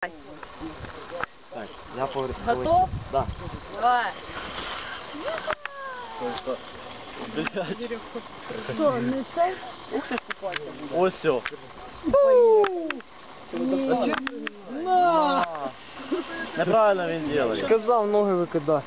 Так, я поверну. Готов? Да. Давай. Что, не це? Ось все. Неправильно він делает. Сказав ноги викидай.